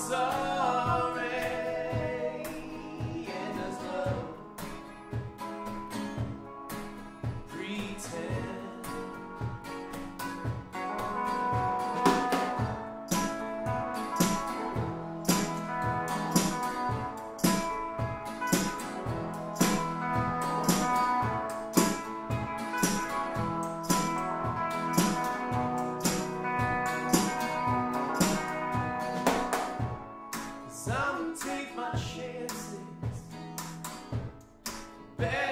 awesome. better.